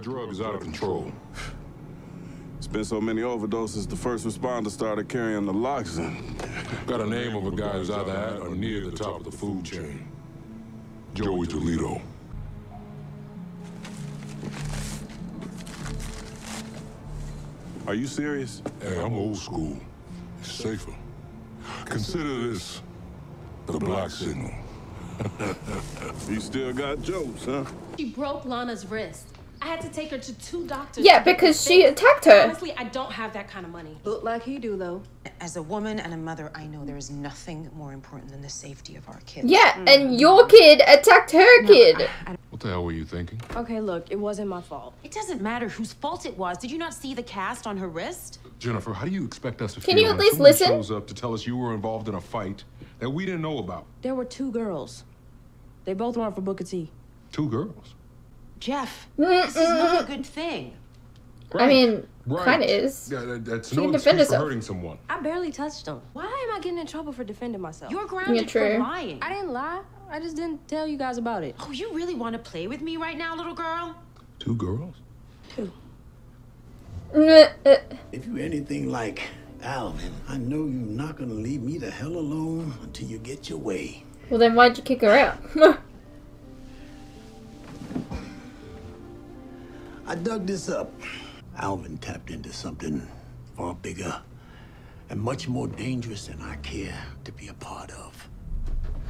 that drug is out of control. It's been so many overdoses, the first responders started carrying naloxone. Got a name of a guy who's either at or near the top of the food chain. Joey Toledo. Are you serious? Hey, I'm old school. It's safer. Consider this the black signal. you still got jokes, huh? She broke Lana's wrist. I had to take her to two doctors. Yeah, because she attacked her. Honestly, I don't have that kind of money. Look like he do, though. As a woman and a mother, I know there is nothing more important than the safety of our kids. Yeah, and mm. your kid attacked her kid. What the hell were you thinking? Okay, look, it wasn't my fault. It doesn't matter whose fault it was. Did you not see the cast on her wrist? Jennifer, how do you expect us to Can feel you at when least someone listen? shows up to tell us you were involved in a fight that we didn't know about? There were two girls. They both went for Booker T. Two girls. Jeff, this is not a good thing. I mean, Right. kind of is. Yeah, that, that's She no can excuse defend for hurting someone. I barely touched him. Why am I getting in trouble for defending myself? You're grounded true. for lying. I didn't lie. I just didn't tell you guys about it. Oh, you really want to play with me right now, little girl? Two girls? Two. If you anything like Alvin, I know you're not gonna leave me the hell alone until you get your way. Well, then why'd you kick her out? I dug this up. Alvin tapped into something far bigger and much more dangerous than I care to be a part of.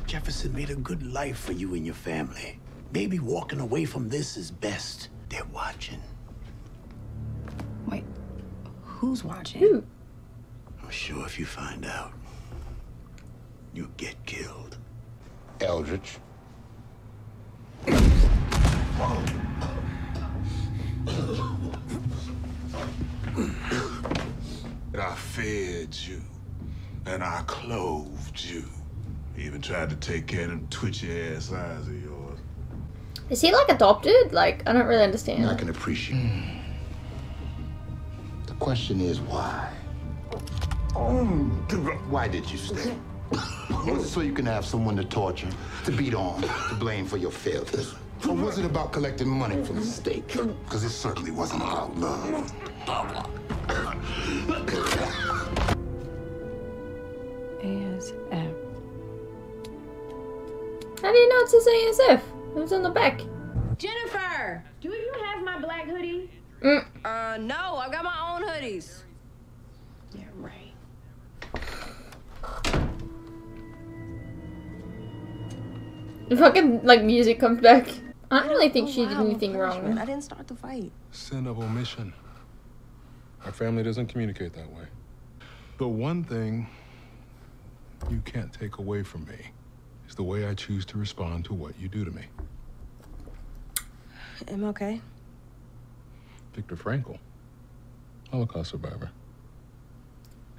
Jefferson made a good life for you and your family. Maybe walking away from this is best. They're watching. Wait, who's watching? Ooh. I'm sure if you find out, you'll get killed. Eldridge. And I fed you, and I clothed you. Even tried to take care of them twitchy ass eyes of yours. Is he like adopted? Like, I don't really understand. I can appreciate. The question is why? Why did you stay? Was it so you can have someone to torture, to beat on, to blame for your failures? Or was it about collecting money from the state? Because it certainly wasn't about love. ASF. How do you know it says ASF? It was on the back. Jennifer, do you have my black hoodie? Mm. Uh, no, I got my own hoodies. Yeah, right. The fucking like music comes back. I don't really think Oh, she did wow, anything wrong. I didn't start the fight. Sin of omission. Our family doesn't communicate that way. The one thing you can't take away from me is the way I choose to respond to what you do to me. I'm okay? Victor Frankl, Holocaust survivor.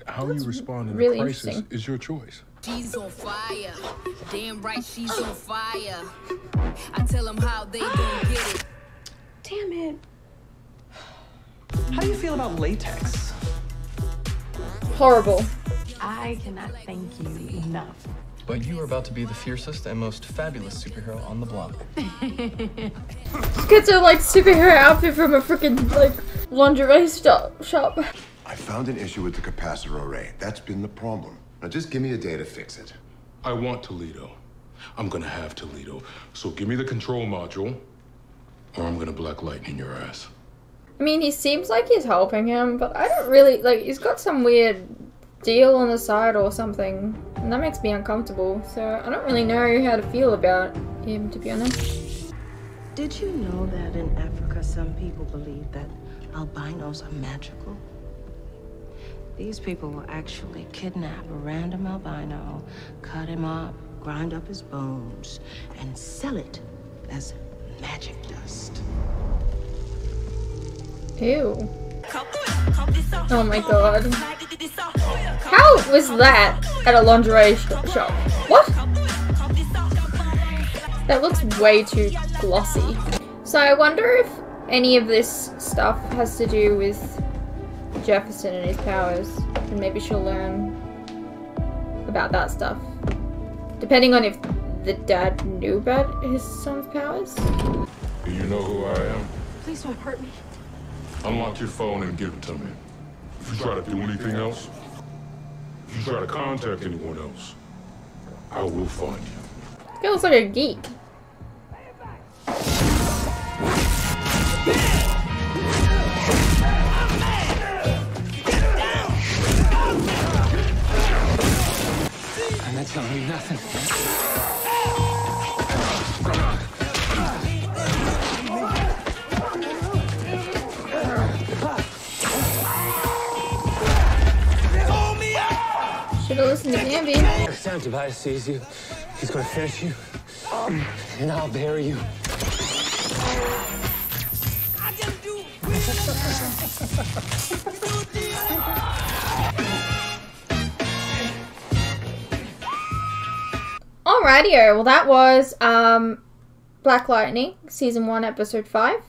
How That's you respond in really a crisis is your choice. She's on fire. Damn right she's on fire. I tell them how they gon' get it. Damn it. How do you feel about latex? Horrible. I cannot thank you enough. But you are about to be the fiercest and most fabulous superhero on the block. Gets her like superhero outfit from a freaking like lingerie shop. shop. I found an issue with the capacitor array. That's been the problem. Now just give me a day to fix it. I want Toledo. I'm gonna have Toledo. So give me the control module, or I'm gonna black lightning your ass. I mean, he seems like he's helping him, but I don't really like. He's got some weird deal on the side or something, and that makes me uncomfortable. So I don't really know how to feel about him, to be honest. Did you know that in Africa some people believe that albinos are magical? These people will actually kidnap a random albino, cut him up, grind up his bones, and sell it as magic dust. Ew. Oh my oh god. How was that at a lingerie sh- shop? What? That looks way too glossy. So I wonder if any of this stuff has to do with Jefferson and his powers. And maybe she'll learn about that stuff. Depending on if the dad knew about his son's powers. Do you know who I am? Please don't hurt me. Unlock your phone and give it to me. If you try to do anything else, if you try to contact anyone else, I will find you. Feels like a geek. Should've listened Gambi. Next time Tobias sees you, he's gonna finish you, and I'll bury you. Alrighty, well that was um, Black Lightning, Season 1, Episode 5.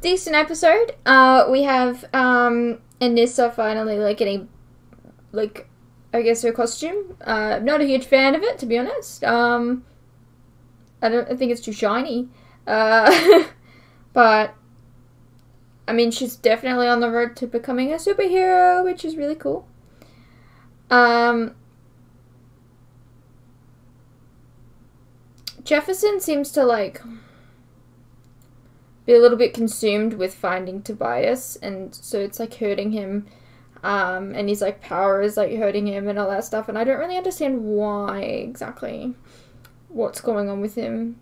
Decent episode. Uh, we have um, Anissa finally like getting, like, I guess her costume. Uh, not a huge fan of it, to be honest. Um, I don't I think it's too shiny. Uh, but, I mean, she's definitely on the road to becoming a superhero, which is really cool. Um, Jefferson seems to like be a little bit consumed with finding Tobias, and so it's like hurting him. Um, and his like power is like hurting him and all that stuff, and I don't really understand why exactly what's going on with him.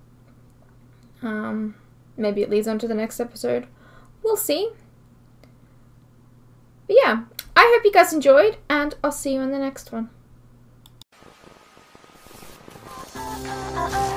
Um, maybe it leads on to the next episode. We'll see. But yeah, I hope you guys enjoyed, and I'll see you in the next one. Uh, uh,